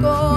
loco.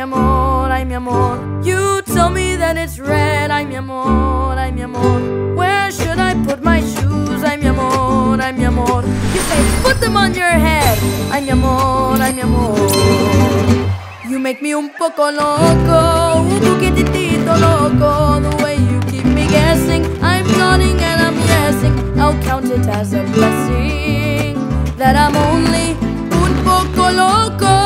Mi amor, ay mi amor? You tell me that it's red, ay mi amor, ay mi amor. Where should I put my shoes, ay mi amor, ay mi amor? You say put them on your head, ay mi amor, ay mi amor. You make me un poco loco, un poquitito loco. The way you keep me guessing, I'm nodding and I'm yesing. I'll count it as a blessing that I'm only un poco loco.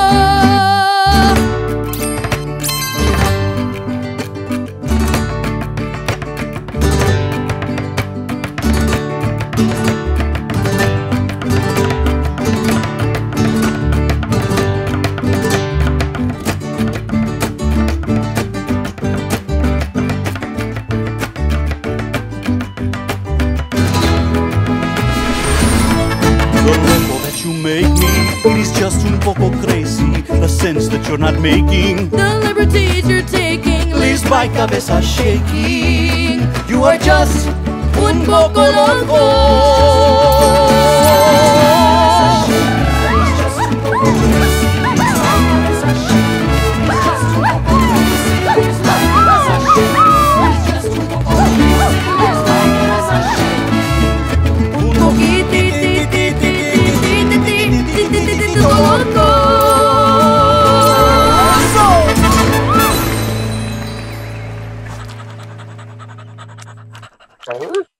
You make me, it is just un poco crazy. The sense that you're not making The liberties you're taking leaves my cabeza shaking. You are just un poco loco. Sir